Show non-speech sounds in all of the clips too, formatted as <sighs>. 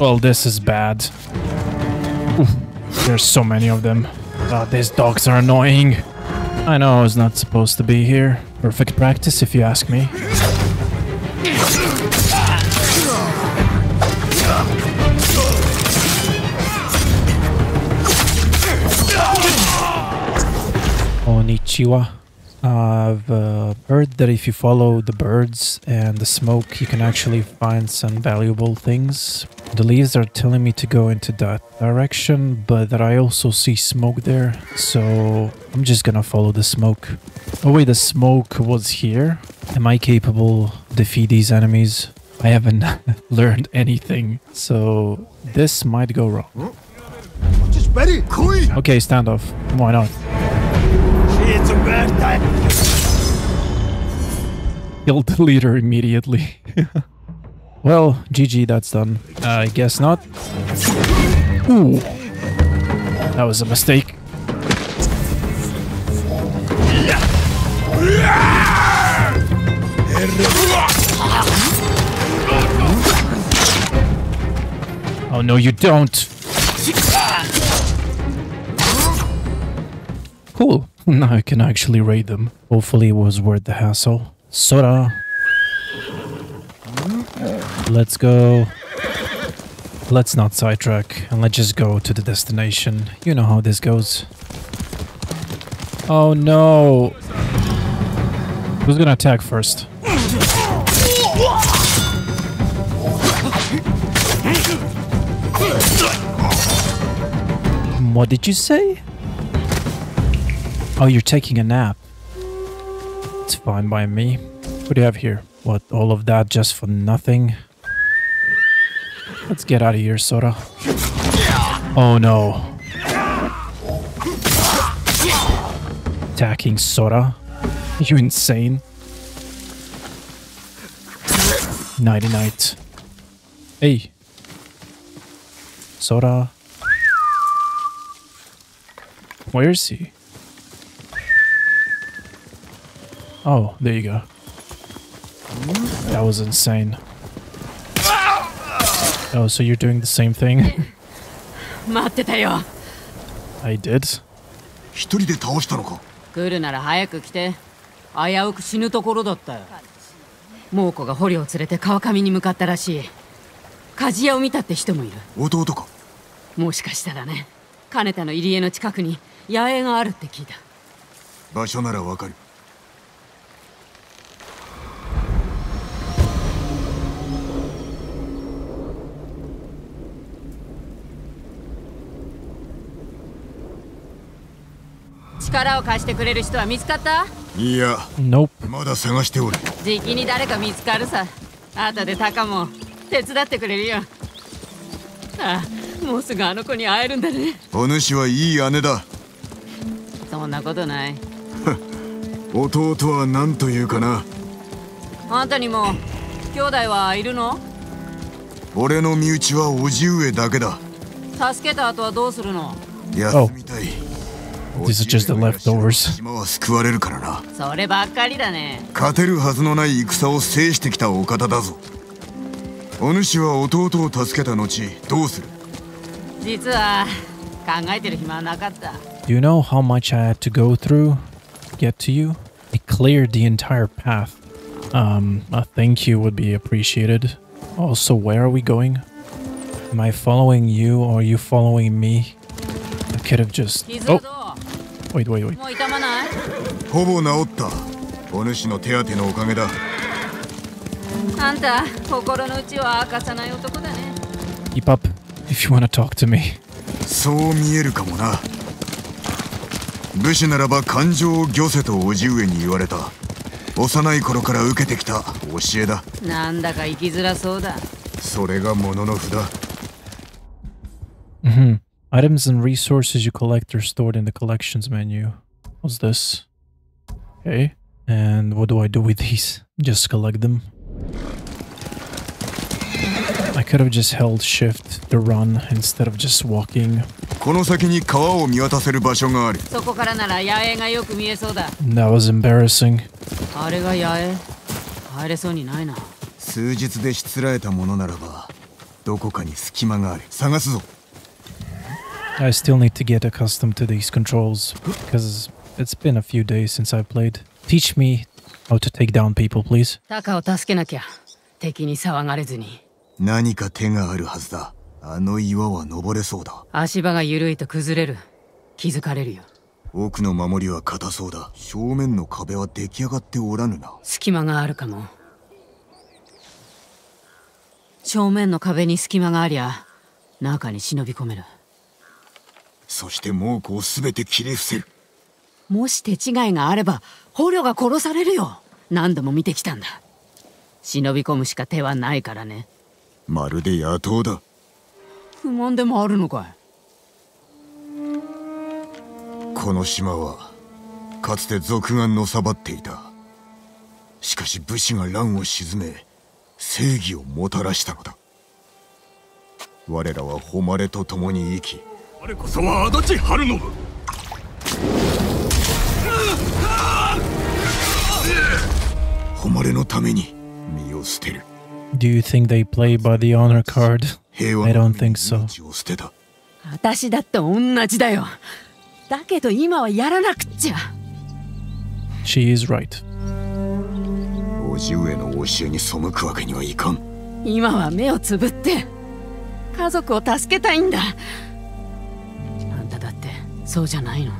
Well, this is bad. <laughs> There's so many of them. God, these dogs are annoying. I know I was not supposed to be here. Perfect practice, if you ask me. Konnichiwa. I've uh, heard that if you follow the birds and the smoke, you can actually find some valuable things. The leaves are telling me to go into that direction, but that I also see smoke there, so I'm just gonna follow the smoke. Oh wait, the smoke was here? Am I capable to defeat these enemies? I haven't <laughs> learned anything, so this might go wrong. Okay, stand off. Why not? Killed the leader immediately. <laughs> well, GG, that's done. I guess not. Ooh. That was a mistake. Oh no, you don't. Cool. <laughs> Now I can actually raid them. Hopefully it was worth the hassle. Sora. Let's go. Let's not sidetrack and let's just go to the destination. You know how this goes. Oh no. Who's gonna attack first? What did you say? Oh, you're taking a nap. It's fine by me. What do you have here? What, all of that just for nothing? Let's get out of here, Sora. Oh no. Attacking Sora? You insane? Nighty night. Hey. Sora. Where is he? Oh, there you go. That was insane. Oh, so you're doing the same thing? 待ってたよ I did? 一人で倒したのか。来るなら早く来て危うく死ぬところだったよ猛虎が捕虜を連れて川上に向かったらしい鍛冶屋を見たって人もいる弟か。もしかしたらね金田の入り江の近くに野営があるって聞いた場所ならわかる。 力を貸してくれる人は見つかった？いや、Nope. まだ探しておる。じきに誰か見つかるさ後でタカも手伝ってくれるよああもうすぐあの子に会えるんだねお主はいい姉だ。そんなことない <laughs> 弟は何というかな。あんたにも兄弟はいるの？俺の身内は叔父上だけだ。助けた後はどうするの？休みたい。These are just the leftovers. 島は救われるからな。そればっかりだね勝てるはずのない戦を制してきたお方だぞ。お主は弟を助けた後、どうする実は考えてる暇はなかった Do you know how much I had to go through to get to you? I cleared the entire path. Um, a thank you would be appreciated. Also, where are we going? Am I following you or are you following me? I could have just. 傷 は Oh, ど wait, wait, wait. うもう痛まない？ほぼ治った。お主の手当てのおかげだ。あんた心の内を明かさない男だね Keep up if you want to talk to me. そう見えるかもな。武士ならば感情を御せと叔父上に言われた。幼い頃から受けてきた教えだ。なんだか生きづらそうだそれがものの札。hmm Items and resources you collect are stored in the collections menu. What's this? Okay. And what do I do with these? Just collect them. I could have just held shift to run instead of just walking. この先に川を見渡せる場所がある。そこからなら野営がよく見えそうだ That was embarrassing. あれが八重帰れそうにないな数日でしつらえたものならばどこかに隙間がある探すぞ I still need to get accustomed to these controls because it's been a few days since I played. Teach me how to take down people, please. タカを助けなきゃ敵に騒がれずに何か手があるはずだあの岩は登れそうだ足場が緩いと崩れる気づかれるよ奥の守りは硬そうだ正面の壁は出来上がっておらぬな隙間があるかも正面の壁に隙間がありゃ中に忍び込めるそして猛虎を全て切り伏せる。もし手違いがあれば捕虜が殺されるよ。何度も見てきたんだ。忍び込むしか手はないからね。まるで野党だ。不満でもあるのかい？この島はかつて賊がのさばっていた。しかし武士が乱を鎮め正義をもたらしたのだ。我らは誉れと共に生き我こそは足立春信。誉れのために身を捨てる。Do you think they play by the honor card? 平和 I の don't think so. 私だって同じだよ。だけど今はやらなくっちゃ。She is right. 叔父上の教えに背くわけにはいかん。今は目をつぶって。家族を助けたいんだそうじゃないの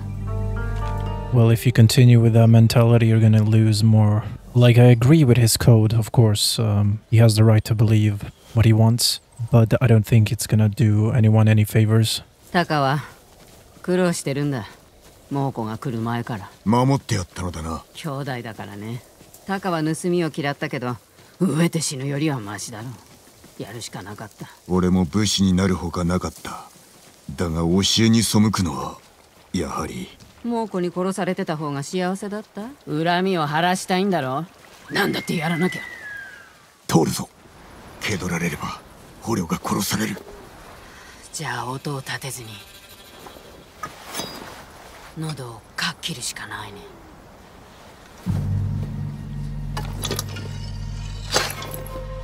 Well, if you continue with that mentality, you're gonna lose more. Like, I agree with his code, of course. Um, he has the right to believe what he wants, but I don't think it's gonna do anyone any favors. タカは苦労してるんだ猛虎が来る前から守ってやったのだな兄弟だからねタカは盗みを嫌ったけど飢えて死ぬよりはマシだろやるしかなかった俺も武士になるほかなかっただが教えに背くのは やはり。猛虎に殺されてた方が幸せだった？恨みを晴らしたいんだろなんだってやらなきゃ。通るぞ。蹴取られれば捕虜が殺される。じゃあ音を立てずに喉をかっ切るしかないね。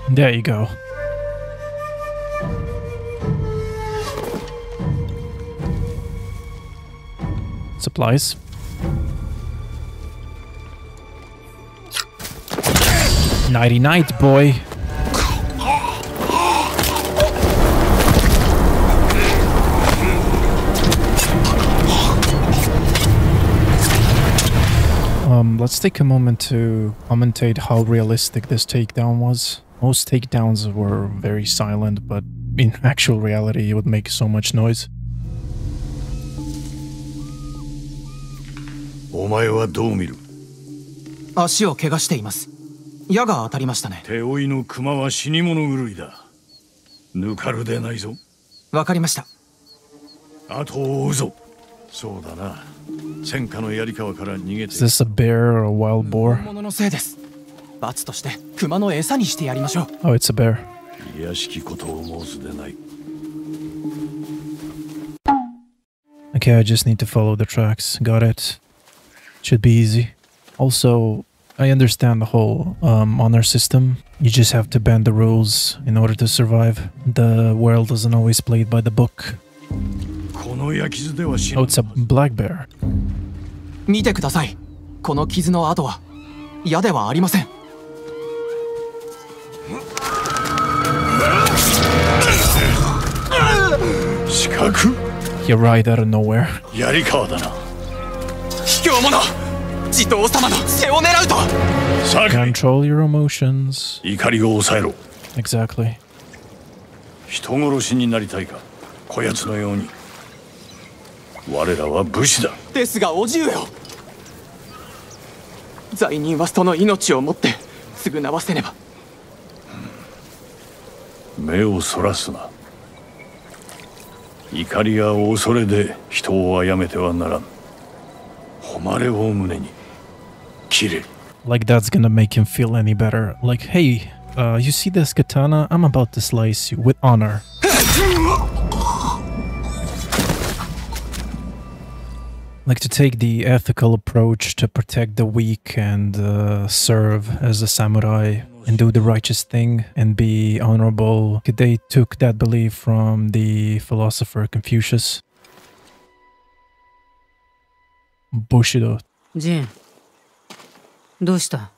There you go. Supplies. Nighty night, boy. Um, let's take a moment to commentate how realistic this takedown was. Most takedowns were very silent, but in <laughs> actual reality, it would make so much noise. お前はどう見る？足を怪我しています。矢が当たりましたね。手負いの熊は死に物狂いだ。ぬかるでないぞ。わかりました。後を追うぞ。そうだな。戦火の槍川から逃げて。Is this a bear or a wild boar? 本物のせいです。罰として熊の餌にしてやりましょう。Oh, it's a bear. いやしきことを申すでない。Okay, I just need to follow the tracks. Got it. Should be easy. Also, I understand the whole um, honor system. You just have to bend the rules in order to survive. The world isn't always played by the book. この焼き傷では死 Oh, ぬ it's a black bear. 見てくださいこの傷の跡は矢ではありません四角 You're right out of nowhere. 槍川だな 卑怯者地頭様の背を狙うと。さあ Control your emotions. 怒りを抑えろ。Exactly. 人殺しになりたいかこやつのように。我らは武士だ。ですがおじ上よ。罪人は人の命をもって償わせねば。目をそらすな。怒りや恐れで人を殺めてはならん Like that's gonna make him feel any better. Like, hey, uh, you see this katana? I'm about to slice you with honor. like to take the ethical approach to protect the weak and uh, serve as a samurai and do the righteous thing and be honorable. They took that belief from the philosopher Confucius. Bushido. ジンどうした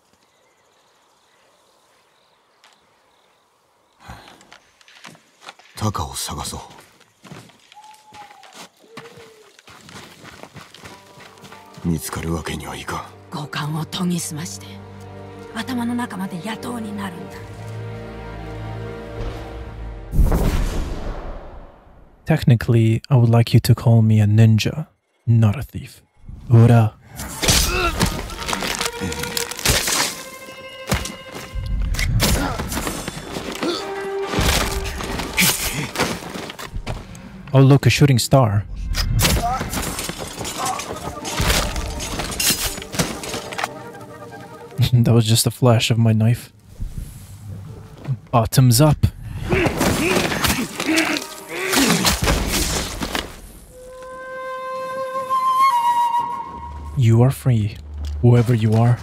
タカを探そう見つかるわけにはいかん五感を研ぎ澄まして頭の中まで野党になるんだ Technically, I would like you to call me a ninja, not a thief. Ura. Oh, look, a shooting star. <laughs> that was just a flash of my knife. Bottoms up. You are free, whoever you are.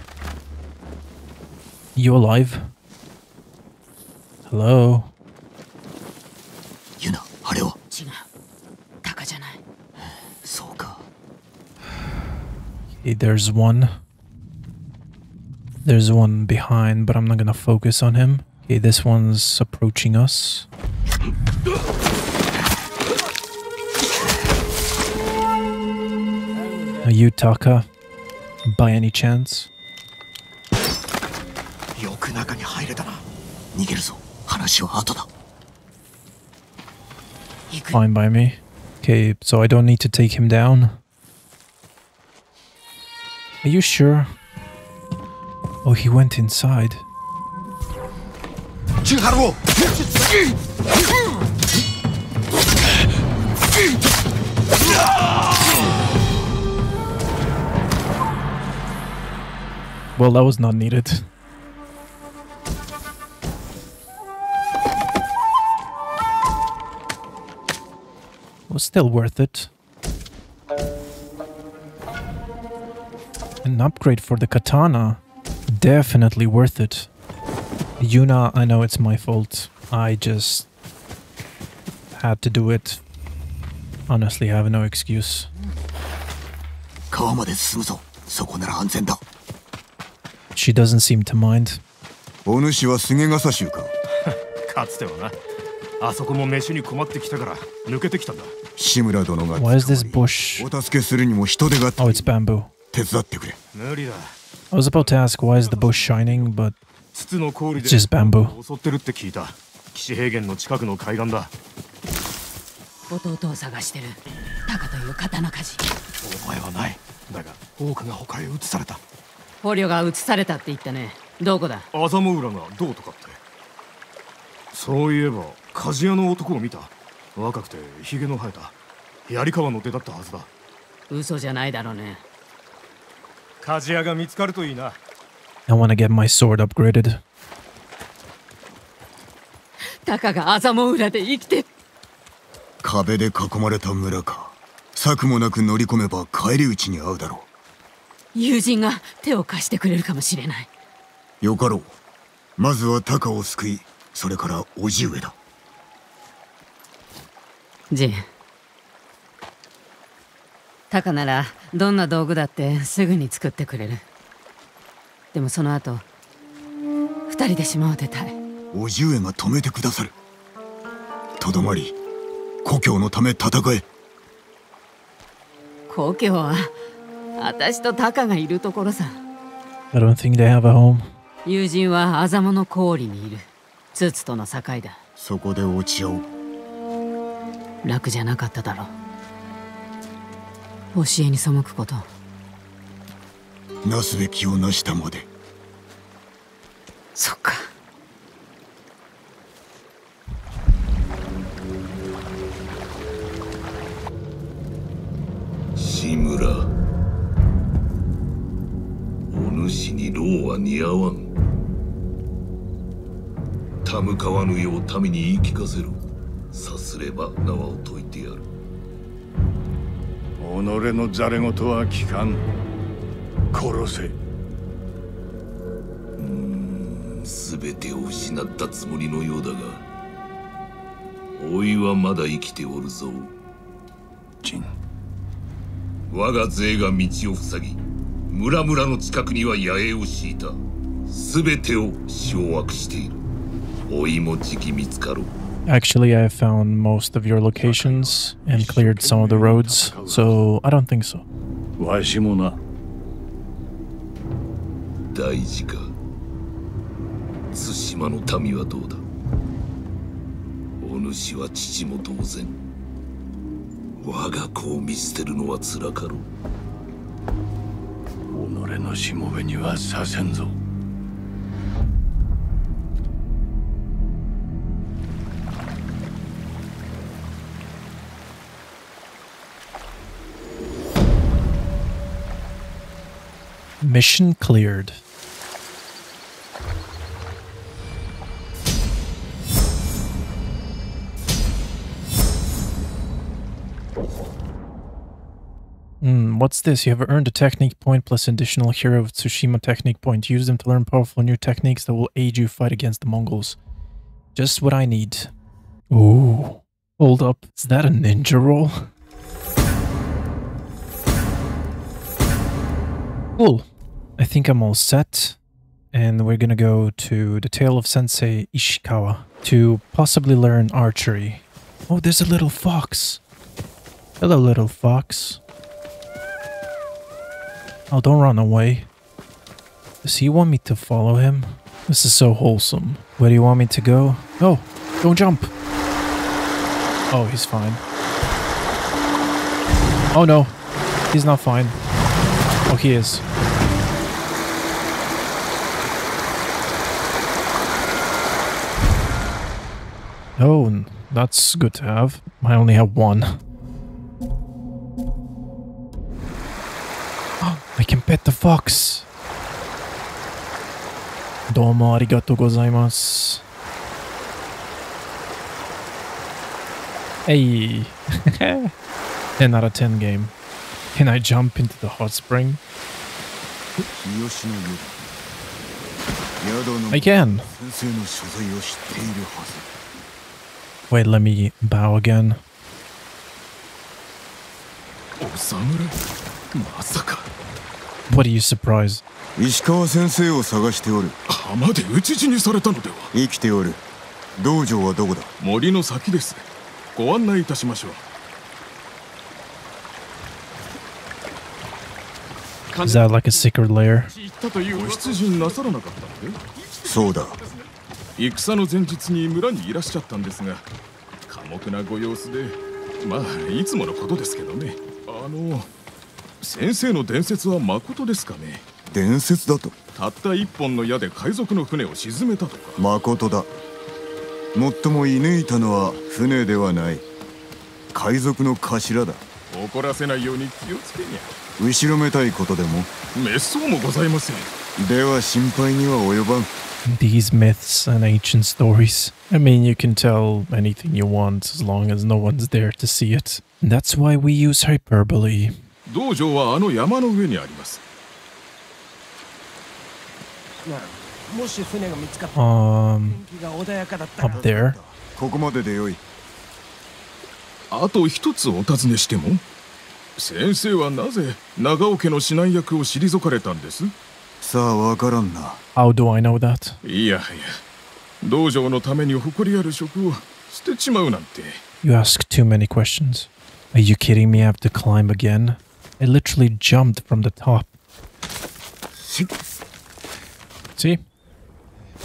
You alive? Hello? ユナあれは違うタカじゃないそうか Okay, <sighs> there's one. There's one behind, but I'm not gonna focus on him. Okay, this one's approaching us. Are you Taka? by any chance? Fine by me. Okay, so I don't need to take him down. Are you sure? Oh, he went inside. <laughs> <laughs> Well, that was not needed. Was still worth it. An upgrade for the katana. Definitely worth it. Yuna, I know it's my fault. I just had to do it. Honestly, I have no excuse. 川まで進むぞそこなら安全だ She doesn't seem to mind. お主は菅笠衆かかつてはなあそこも飯に困ってきたから抜けてきたんだ志村殿が Why is this 捕まり bush? お助けするにも人手が Oh, it's bamboo. 手伝ってくれ無理だ I was about to ask why is the bush shining, but 筒の氷で It's just bamboo. 襲ってるって聞いた岸平原の近くの海岸だ弟を探してるタカという刀鍛冶お前はないだが多くが他へ移された 捕虜が移されたって言ったね。どこだ？アザモウラがどうとかって。そういえば鍛冶屋の男を見た。若くてヒゲの生えた。槍川の出だったはずだ。嘘じゃないだろうね。鍛冶屋が見つかるといいな。I want to get my sword upgraded. タカがアザモ裏で生きて。壁で囲まれた村か。策もなく乗り込めば返り討ちに遭うだろ友人が手を貸してくれるかもしれない。うよかろう。まずはタカを救いそれから叔父上だ。ジン。タカならどんな道具だってすぐに作ってくれる。でもその後二人で島を出たい。叔父上が止めてくださる。とどまり故郷のため戦え。故郷は私とタカがいるところさ。I don't think they have a home. 友人はアザモの氷にいる。ツツとの境だ。そこで落ち合おう。楽じゃなかっただろう。教えに背くこと。なすべきをなしたまで。そっかは似合わん。手向かわぬよう民に言い聞かせろさすれば縄を解いてやる。のざれ言は聞かん。殺せ。全てを失ったつもりのようだが老いはまだ生きておるぞ。ジン。我が勢が道を塞ぎ村々の近くには野営を敷いた全てを掌握している老いもじき見つかろう Actually, I found most of your locations and cleared some of the roads, so I don't think so. わしもな大事か対馬の民はどうだお主は父も同然我が子を見捨てるのは辛かろう己のしもべにはさせんぞ Mission cleared. What's this? You have earned a technique point plus additional Hero of Tsushima technique point. Use them to learn powerful new techniques that will aid you fight against the Mongols. Just what I need. Ooh. Hold up. Is that a ninja roll? Cool. I think I'm all set. And we're gonna go to the Tale of Sensei Ishikawa to possibly learn archery. Oh, there's a little fox. Hello, little fox. Oh, don't run away. Does he want me to follow him? This is so wholesome. Where do you want me to go? Oh, don't jump. Oh, he's fine. Oh no, he's not fine. Oh, he is. Oh, that's good to have. I only have one. I can pet the fox. どうもありがとうございます。Hey! <laughs> 10 out of 10 game. Can I jump into the hot spring? 日吉の夜宿の I can. 先生の所在を知っているはず Wait, let me bow again. お侍まさか What are you surprised? 石川先生を探しておる浜で討ち死にされたのでは生きておる道場はどこだ森の先ですご案内いたしましょう Is that like a secret lair? 行ったというご出陣なさらなかったのでそうだ戦の前日に村にいらっしゃったんですが寡黙なご様子でまあいつものことですけどねあの 先生の伝説はまことですかね伝説だとたった一本の矢で海賊の船を沈めたとか誠だもっとも射抜いたのは船ではない海賊の頭だ怒らせないように気をつけに後ろめたいことでもゃ滅相もございませんでは心配には及ばん These myths and ancient stories. I mean, you can tell anything you want as long as no one's there to see it. That's why we use hyperbole. 道場はあの山の上にありますもし船が見つかっ Um, 天気が穏やかだったら up there? ここまででよいあと一つお尋ねしても先生はなぜ長尾家の指南役を退かれたんです？さあわからんな How do I know that? いやいや道場のために誇りある職を捨てちまうなんて You ask too many questions. Are you kidding me? I have to climb again? I literally jumped from the top. See?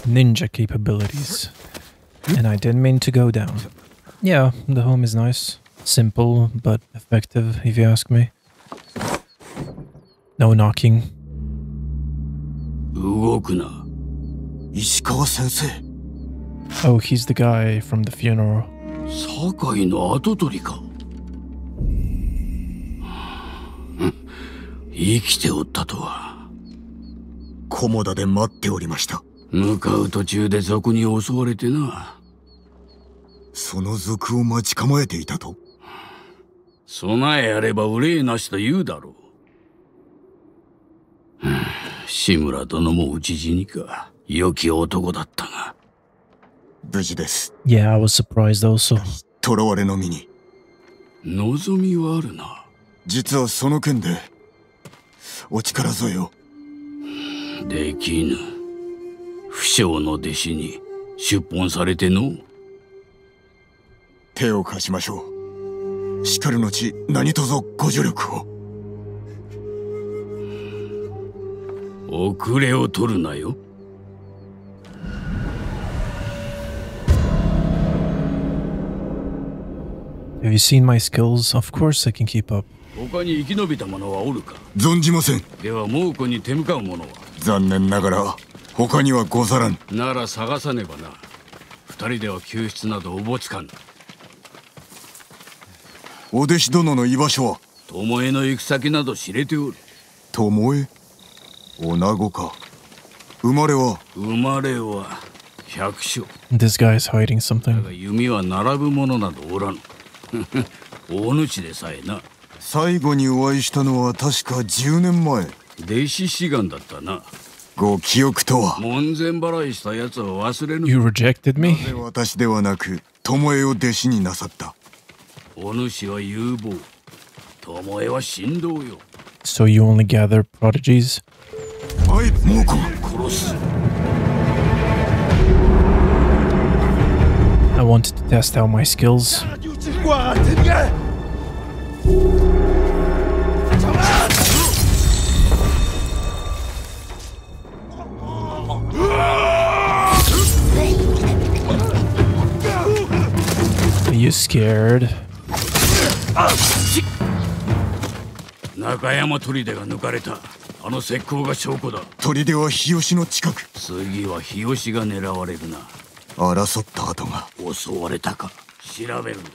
Ninja capabilities. And I didn't mean to go down. Yeah, the home is nice. Simple, but effective, if you ask me. No knocking. 動くな石川先生 Oh, he's the guy from the funeral. 堺の跡取りか 生きておったとは菰田で待っておりました向かう途中で賊に襲われてなその賊を待ち構えていたと備えあれば憂いなしと言うだろう。はあ志村殿も討ち死にか。良き男だったが。無事です。Yeah, I was surprised also. 囚われの身に。望みはあるな。実はその件で、お力添えを。できぬ。不肖の弟子に出奔されての。手を貸しましょう。しかる後、何卒ご助力を。遅れを取るなよ。Have you seen my skills? Of course I can keep up. 他に生き延びた者はおるか？存じません。では猛虎に手向かう者は？残念ながら、他にはござらん。なら探さねばな。二人では救出などおぼつかぬ。お弟子殿の居場所は、巴の行く先など知れておる。巴？女子か。生まれは、生まれは？百姓。This guy is hiding だ something. が弓は並ぶ者などおらぬ。<laughs> 大主でさえな。最後にお会いしたのは確か10年前弟子志願だったなご記憶とは門前払いしたやつを忘れぬ You rejected me? 私ではなく巴を弟子になさったお主は有望巴は神童よ So you only gather prodigies? はい猛虎殺す I wanted to test out my skills. Are you scared? 中山砦が抜かれた。あの石膏が証拠だ。砦は日吉の近く。次は日吉が狙われるな。争った跡が。襲われたか。調べるんだ。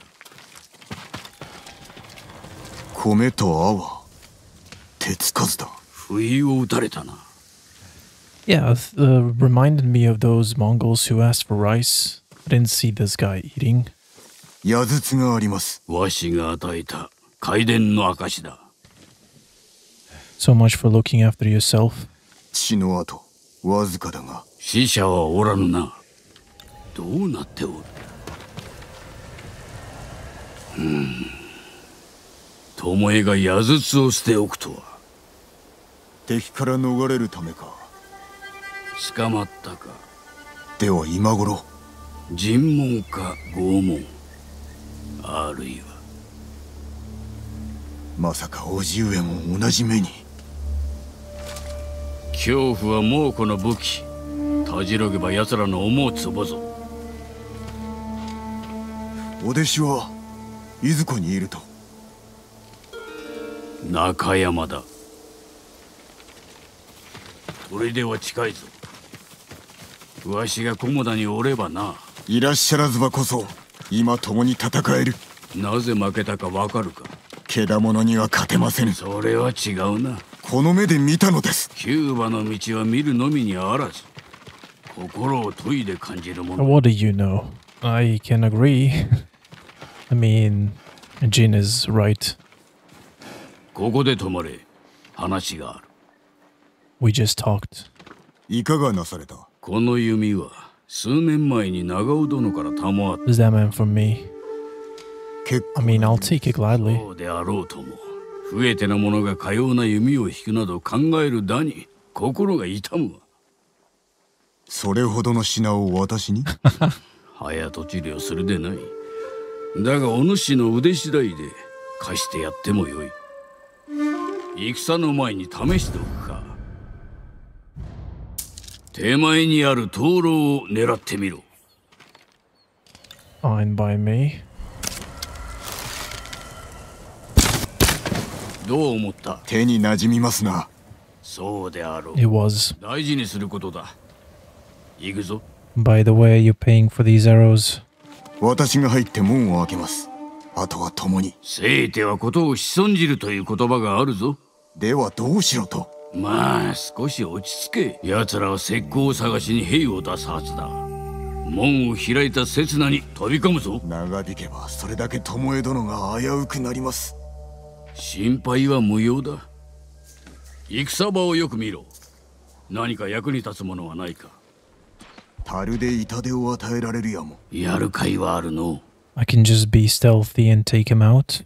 米と泡。手つかずだ。不意を打たれたな。Yeah, th- uh, reminded me of those Mongols who asked for rice. I didn't see this guy eating. 矢筒があります。わしが与えた海伝の証だ。 So much for looking after yourself. 血の跡、わずかだが。死者はおらぬな。どうなっておるうん。巴が矢筒を捨ておくとは。敵から逃れるためか。 捕まったか。では今頃。尋問か拷問。あるいは。まさか叔父上も同じ目に。恐怖は猛虎の武器。たじろげば奴らの思うつぼぞ。お弟子は、いずこにいると？中山だ。砦は近いぞ。わしが菰田におればな。いらっしゃらずばこそ、今共に戦える。なぜ負けたかわかるか。けだものには勝てませぬ。それは違うな。この目で見たのです。キューバの道は見るのみにあらず。心を研いで感じるもの。What do you know? I can agree. <laughs> I mean, Jin is right. ここで止まれ。話がある。We just talked. いかがなされた？この弓は数年前に長尾殿から賜った。Is that meant for me? 結 I mean, I'll take it gladly. そうであろうとも。増えてな者がかような弓を引くなど考えるだに心が痛むわ。それほどの品を私に？<laughs> 早とちりをするでない。だがお主の腕次第で貸してやってもよい。戦の前に試しておくか。手前にある灯籠を狙ってみろ。Fine by me. どう思った？手に馴染みますな。そうであろう。It was. 大事にすることだ。行くぞ。By the way, you're paying for these arrows. 私が入って門を開けます。あとは共に。せいてはことを潜んじるという言葉があるぞ。ではどうしろとまあ少し落ち着け。奴らは石膏を探しに兵を出すはずだ。門を開いた刹那に飛び込むぞ。長引けばそれだけ巴殿が危うくなります。心配は無用だ。戦場をよく見ろ。何か役に立つものはないか。樽で痛手を与えられるやも。やる甲斐はあるの。I can just be stealthy and take him out.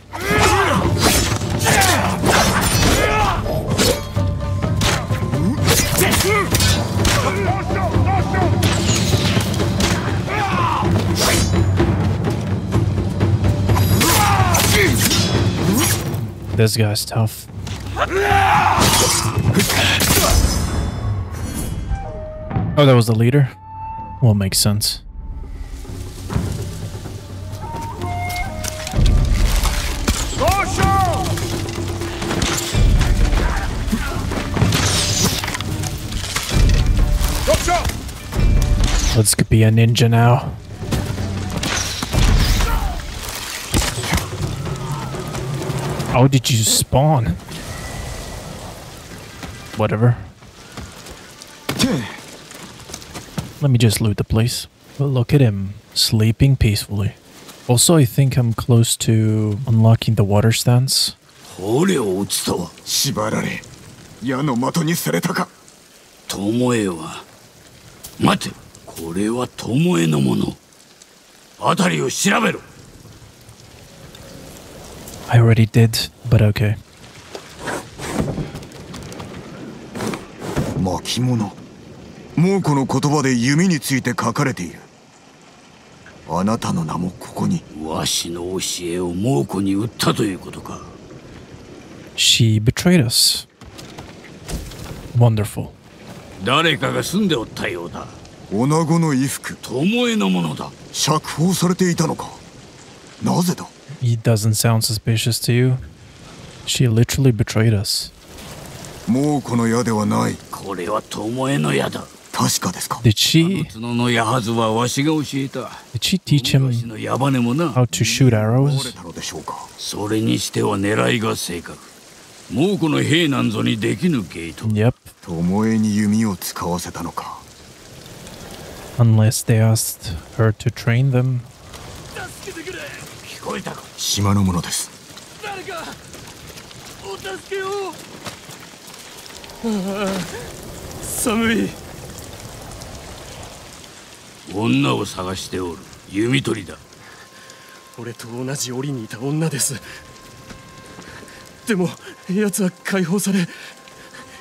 this guy's tough. Oh, that was the leader? Well, makes sense. Let's be a ninja now. How did you spawn? Whatever. Let me just loot the place. But look at him, sleeping peacefully. Also, I think I'm close to unlocking the water stance. Tomoe wa... Mate, kore wa Tomoe no mono. Atari wo shiraberu. I already did, but okay. 巻物猛虎の言葉で弓について書かれているあなたの名もここにわしの教えを猛虎に売ったということか She betrayed us. Wonderful. 誰かが住んでおったようだ女子の衣服巴のものだ釈放されていたのかなぜだ It doesn't sound suspicious to you. She literally betrayed us. 猛虎の矢ではないこれは巴の矢だ確かですか Did she 角の矢はずはわしが教えた did she teach わし him の矢羽もな how to shoot 倒れ arrows? たのでしょうかそれにしては狙いが正確猛虎の兵なんぞにできぬゲート Yep. 巴に弓を使わせたのか Unless they asked her to train them. 聞こえたか島のものです。誰かお助けを。寒い。女を探しておる。弓取りだ。俺と同じ檻にいた女です。でも奴は解放され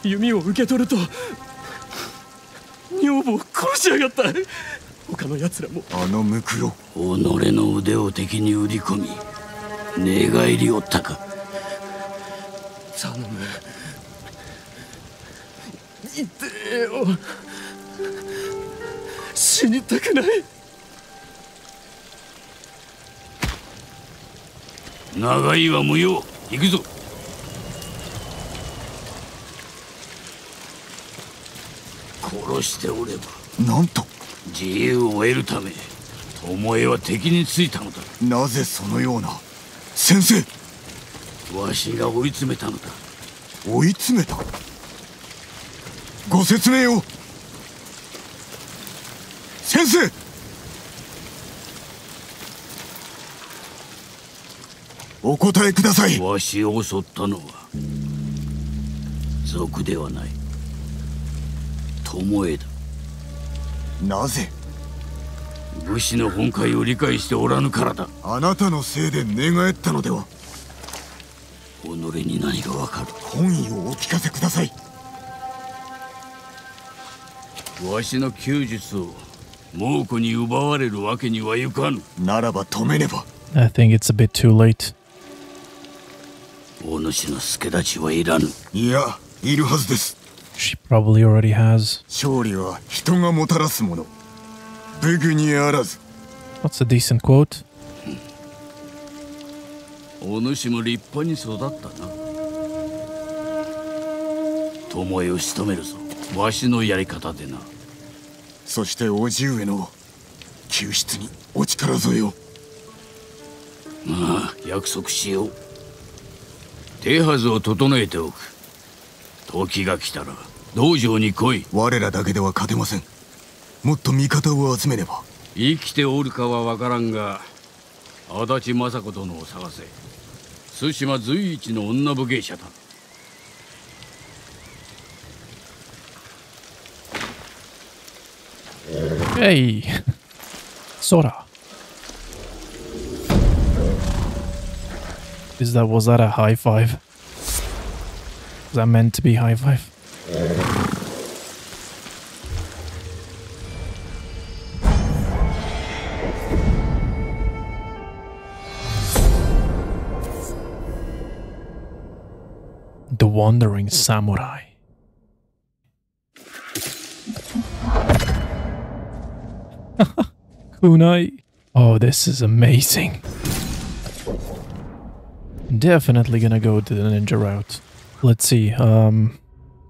弓を受け取ると女房を殺しやがった他の奴らも。あのムクロ己の腕を敵に売り込み寝返りおったか頼む。痛えよ。死にたくない。長いは無用。行くぞ。殺しておれば。なんと自由を得るため巴は敵についたのだ。なぜそのような？先生！わしが追い詰めたのだ。追い詰めた？ご説明を！先生！お答えください。わしを襲ったのは賊ではない。巴だなぜ？武士の本懐を理解しておらぬからだ。あなたのせいで寝返ったのでは。己に何がわかる？本意をお聞かせください。わしの弓術を猛虎に奪われるわけにはいかぬ。ならば止めねば。I think it's a bit too late. お主の助太刀はいらぬ。いやいるはずです She probably already has. 勝利は人がもたらすもの。武具にあらず。That's a decent quote. お主も立派に育ったな。巴を仕留めるぞ。わしのやり方でな。そして叔父上の救出にお力添えを。まあ約束しよう。手はずを整えておく時が来たら道場に来い我らだけでは勝てませんもっと味方を集めねば生きておるかは分からんが足立政子殿を探せ対馬随一の女武芸者だ Hey! Sora. Is that was that a high five? Was that meant to be high five? The Wandering Samurai. <laughs> Kunai. Oh, this is amazing. Definitely gonna go to the ninja route. Let's see. Um,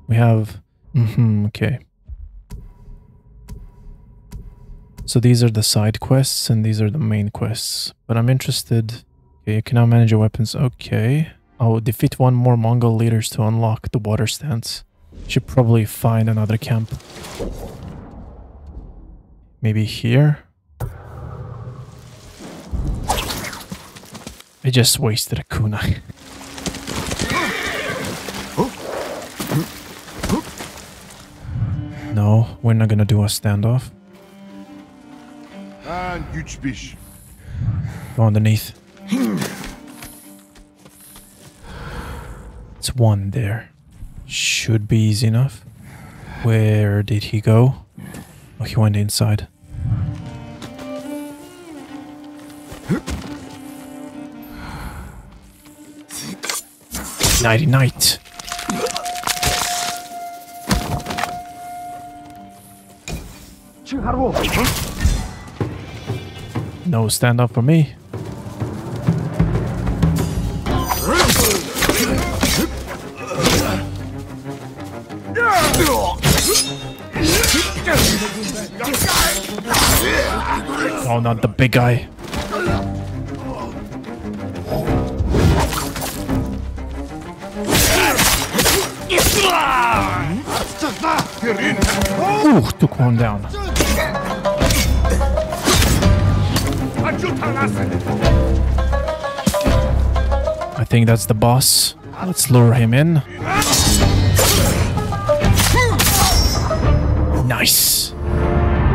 we have. hmm okay. So these are the side quests and these are the main quests. But I'm interested. Okay, you can now manage your weapons. Okay. Oh, defeat one more Mongol leaders to unlock the water stance. Should probably find another camp. Maybe here? I just wasted a kunai. <laughs> no, we're not gonna do a standoff. Go underneath. It's one there. Should be easy enough. Where did he go? Oh, he went inside. Nighty night. No stand up for me. Oh, not the big guy. Ooh, took one down. I think that's the boss. Let's lure him in. Nice.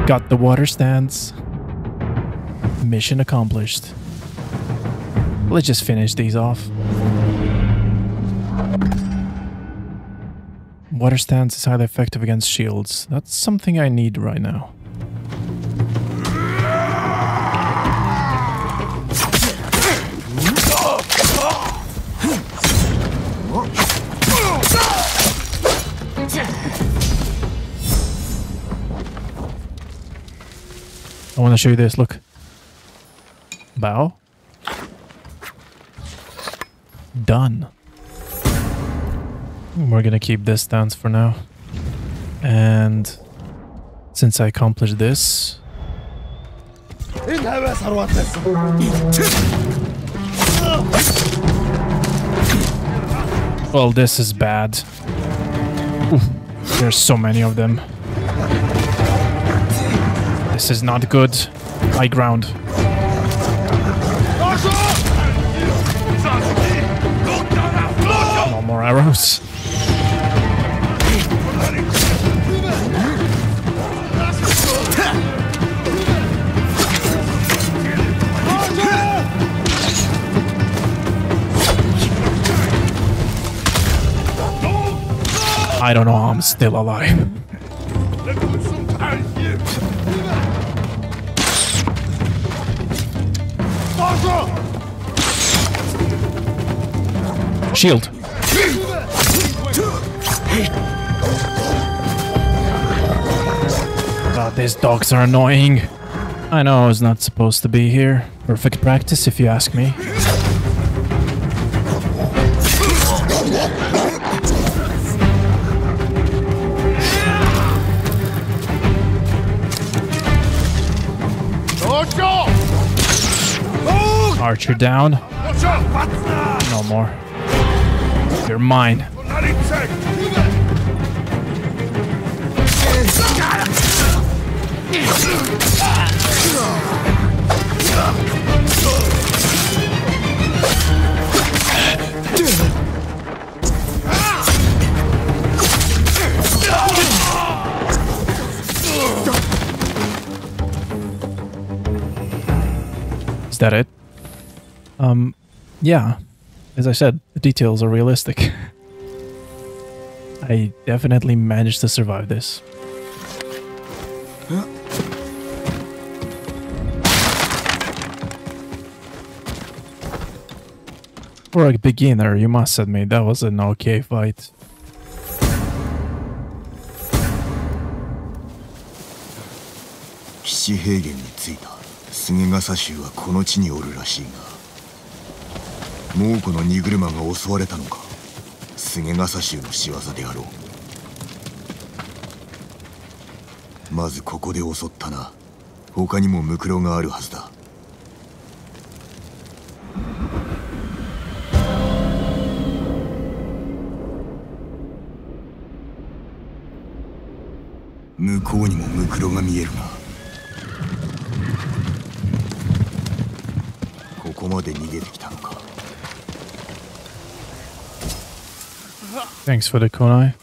Got the water stance. Mission accomplished. Let's just finish these off. Water stance is highly effective against shields. That's something I need right now. I want to show you this. Look. Bow. Done. We're gonna keep this stance for now. And since I accomplished this, well, this is bad. There's so many of them. This is not good. High ground. No more arrows. I don't know I'm still alive. Shield. God, these dogs are annoying. I know I was not supposed to be here. Perfect practice, if you ask me. Archer down. No more. You're mine. Is that it? Um, yeah. As I said, details are realistic. I definitely managed to survive this. For a beginner, you must admit that was an okay fight. 七平原に着いた菅笠衆はこの地におるらしいが 猛虎の荷車が襲われたのか。菅笠衆の仕業であろう。まずここで襲ったな。他にもムクロがあるはずだ。向こうにもムクロが見えるな。ここまで逃げてきたのか。Thanks for the kunai.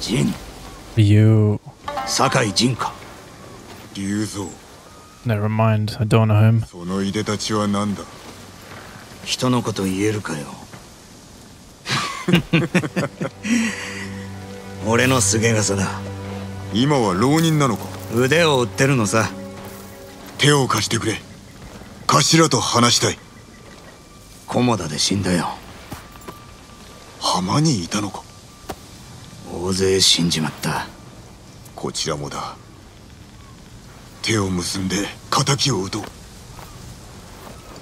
陣 You. 酒井陣か龍蔵 Never mind, I don't know him. そのいでたちは何だ人のこと言えるかよ俺の菅笠だ <laughs> 今は浪人なのか？腕を売ってるのさ。手を貸してくれ。頭と話したい。菰田で死んだよ。浜にいたのか？大勢死んじまった。こちらもだ。手を結んで敵を討とう。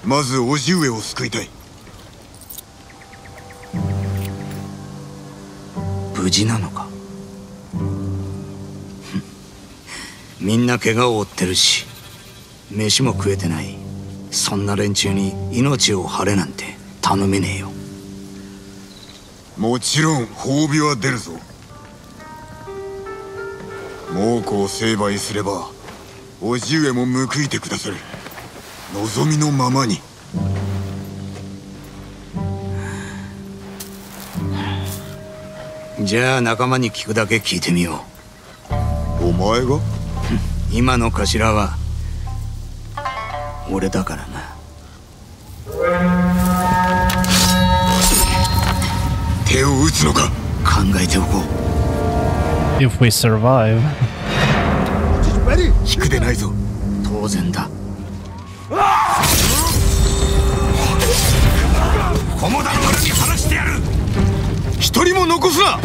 まず叔父上を救いたい。無事なのか？みんな怪我を負ってるし飯も食えてない。そんな連中に命を張れなんて頼めねえよ。もちろん褒美は出るぞ。猛虎を成敗すれば叔父上も報いてくださる。望みのままに。じゃあ仲間に聞くだけ聞いてみよお前が？う今の頭は俺だからな。手を打つのか？考えておこう。If we survive. 引くでないぞ。当然だ。菰田の村に話してやる！一人も残すな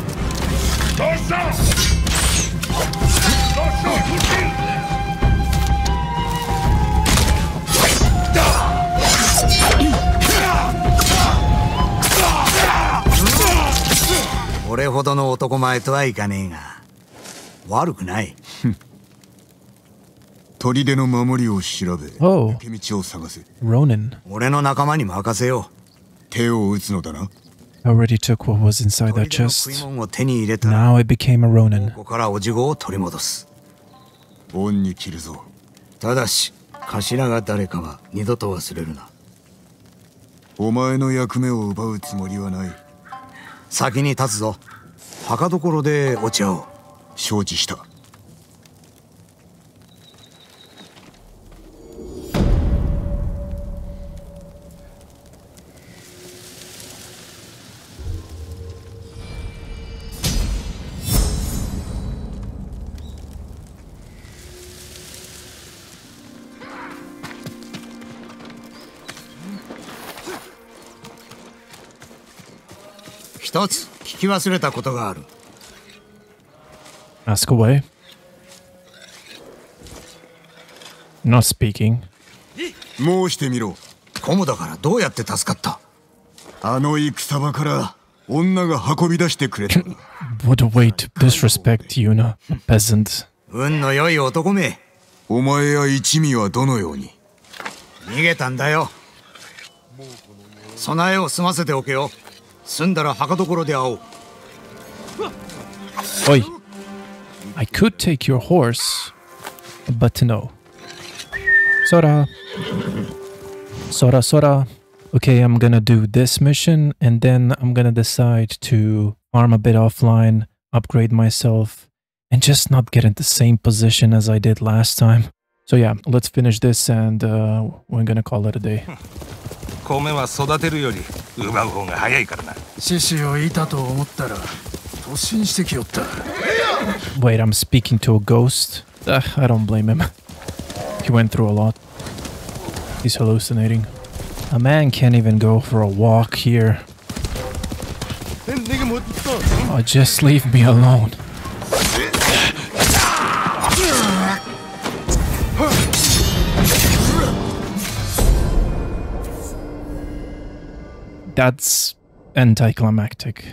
俺ほどの男前とはいかねえが悪くない<laughs> 砦の守りを調べ Oh, 抜け道を探せ Ronin. 俺の仲間に任せよ手を打つのだな I already took what was う inside that 砦の食い chest. 物を手に入れたら Now I became a こ Ronin. こからおじごを取り戻す恩に切るぞただし 頭が誰かは二度と忘れるなお前の役目を奪うつもりはない先に立つぞ墓所でお茶を承知した一つ聞き忘れたことがある。Ask away. Not speaking. 申してみろ。コモだからどうやって助かった？あの戦場から女が運び出してくれた。<laughs> What a way to disrespect Yuna, peasant. 運の良い男め。お前や一味はどのように？逃げたんだよ。備えを済ませておけよ済んだら墓所で会おう Oi. I could take your horse, but no. Sora. Sora, Sora. Okay, I'm gonna do this mission and then I'm gonna decide to farm a bit offline, upgrade myself, and just not get in the same position as I did last time. So yeah, let's finish this and uh, we're gonna call it a day. <laughs> 米は育てるより奪う方が早いからな獅子をいたと思ったら突進してきよった Wait, I'm speaking to a ghost? Ugh, I don't blame him. He went through a lot. He's hallucinating. A man can't even go for a walk here. Oh, just leave me alone. That's anticlimactic.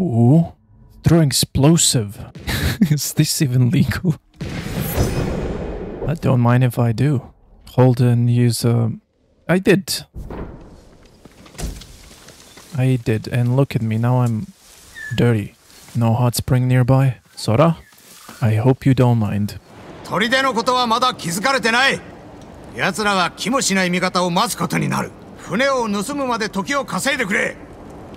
Ooh. Throw explosive. <laughs> Is this even legal? I don't mind if I do. Hold and use a... I did. I did. And look at me. Now I'm dirty. No hot spring nearby. Sora? I hope you don't mind. 砦のことはまだ気づかれてない奴らは気もしない味方を待つことになる 船を盗むまで時を稼いでくれ。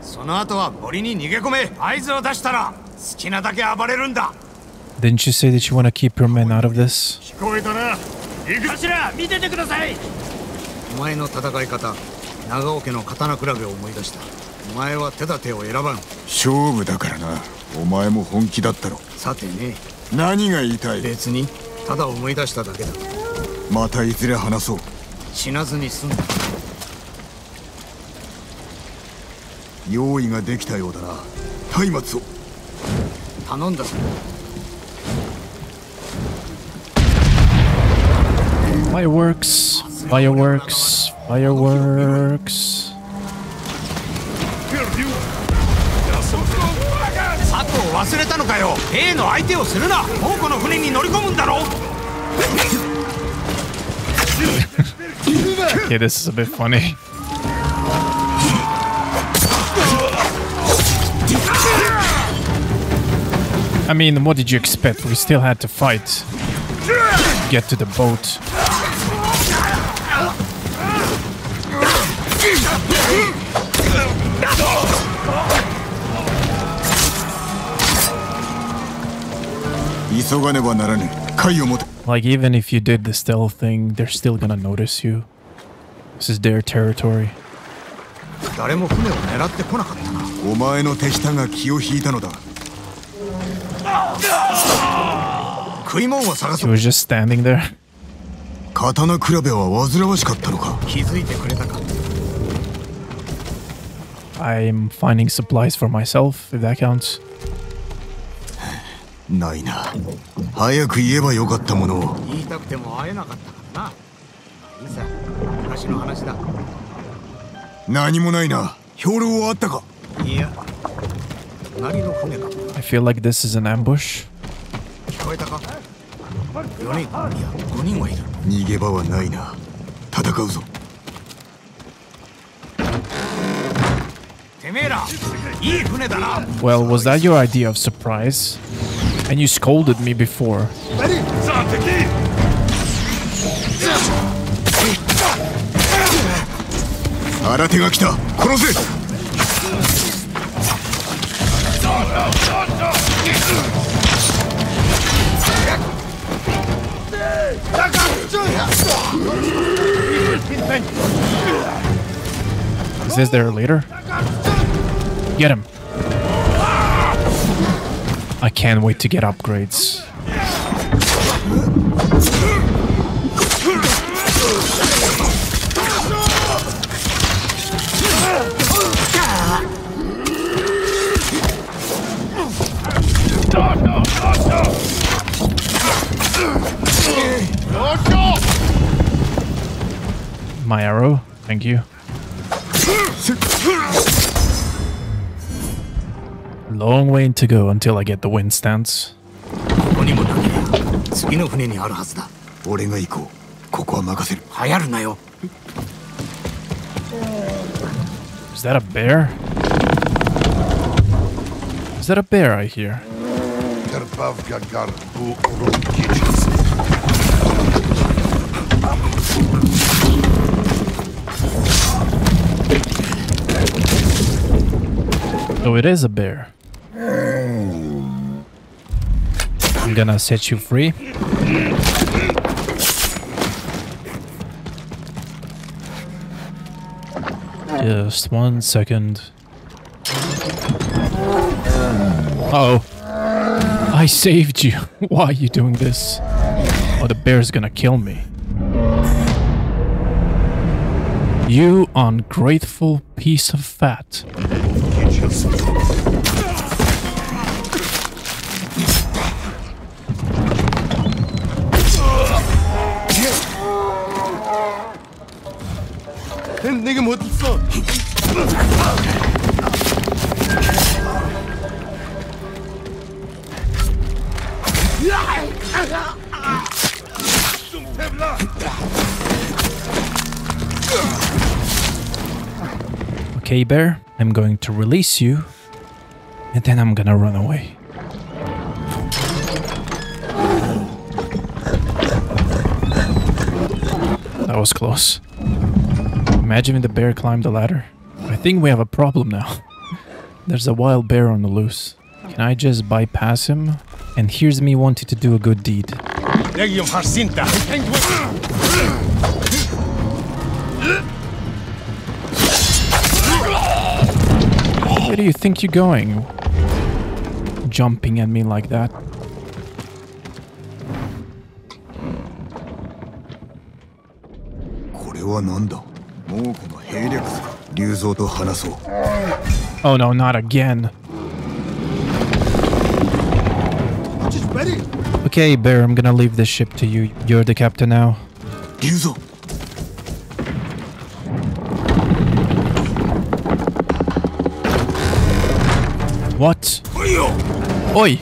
その後は森に逃げ込め。合図を出したら好きなだけ暴れるんだ。Didn't you say that you want to keep your men out of this? 聞こえたな。行く頭見ててください。お前の戦い方長尾家の刀比べを思い出した。お前は手立てを選ばん。勝負だからな。お前も本気だったろ。さてね。何が言いたい？別にただ思い出しただけだ。またいずれ話そう。死なずに済んだ用意ができたようだな松明を頼んだぞ Fireworks, fireworks, fireworks. 佐藤忘れたのかよ兵の相手をするな宝庫の船に乗り込むんだろ Okay, this is a bit funny. I mean, what did you expect? We still had to fight. Get to the boat. Like, even if you did the stealth thing, they're still gonna notice you. This is their territory. 誰も船を狙ってこなかったなお前の手下が気を引いたのだ 食い物を探す。て。刀比べは煩わしかったのか？気づいてくれたか？ないな。早く言えばよかったものを。言いたくても会えなかったからな。いざ、昔の話だ。何もないな。兵糧はあったか？いや、隣の船か。I feel like this is an ambush. 聞こえたか4人いや5人はいる逃げ場はないな戦うぞてめえらいい船だな Well, was that your idea of surprise? And you scolded me before. 新手が来た殺せ Is this their leader? Get him. I can't wait to get upgrades. thank you. Long way to go until I get the wind stance. ここにもなけりゃ次の船にあるはずだ俺が行こうここは任せる流行るなよ Is that a bear? Is that a bear I hear? Oh, it is a bear. I'm gonna set you free. Just one second. Oh. I saved you. <laughs> Why are you doing this? Oh, the bear's gonna kill me. You ungrateful piece of fat. 내가 못 있어. Okay, bear, I'm going to release you, and then I'm gonna run away. That was close. Imagine if the bear climbed the ladder. I think we have a problem now. <laughs> There's a wild bear on the loose. Can I just bypass him? And here's me wanting to do a good deed. Where do you think you're going? Jumping at me like that. Oh no, not again. Okay, Bear, I'm gonna leave this ship to you. You're the captain now. Ryuzo! What? Oi!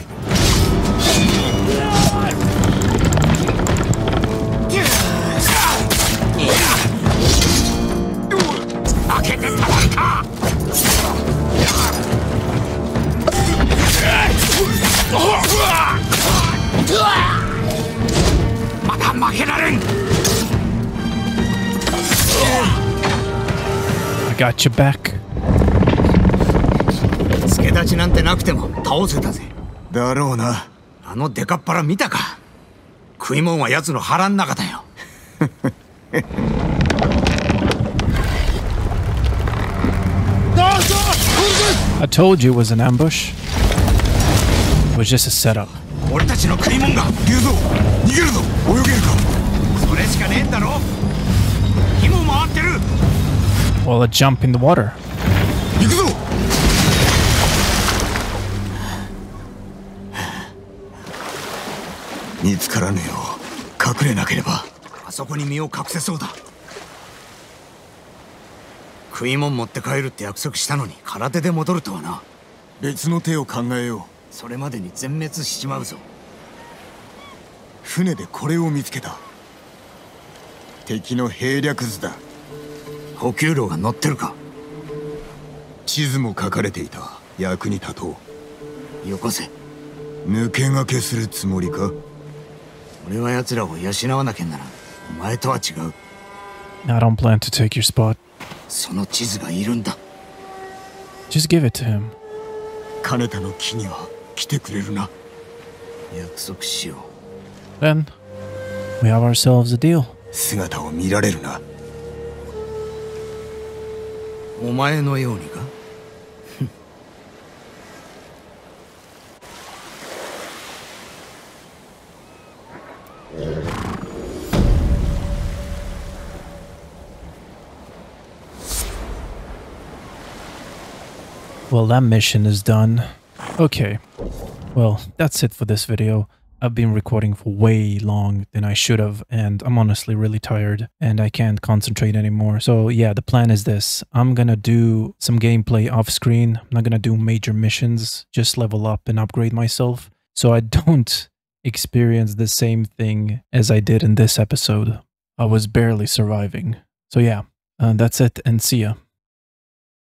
I got your back. なんてなくても倒せたぜだろうなあのデカっ腹見たか食い物は奴の腹ん中だよ I told you it was an ambush. It was just a setup. 俺たちの食い物が竜蔵逃げるぞ泳げるかそれしかねえんだろ火も回ってる Well, a jump in the water. 見つからねえよ。隠れなければ。あそこに身を隠せそうだ。食い物持って帰るって約束したのに空手で戻るとはな。別の手を考えよう。それまでに全滅しちまうぞ。船でこれを見つけた。敵の兵略図だ。補給路が乗ってるか。地図も書かれていた。役に立とう。よこせ。抜け駆けするつもりか？俺は奴らを養わなきゃならんお前とは違う I don't plan to take your spot. その地図がいるんだ Just give it to him. 金田の木には来てくれるな約束しよ Then, we have ourselves a deal. 姿を見られるなうお前のように Well, that mission is done. Okay. Well, that's it for this video. I've been recording for way long than I should have, and I'm honestly really tired and I can't concentrate anymore. So yeah, the plan is this. I'm gonna do some gameplay off screen. I'm not gonna do major missions, just level up and upgrade myself. So I <laughs> don't experience the same thing as I did in this episode. I was barely surviving. So yeah, uh, that's it and see ya.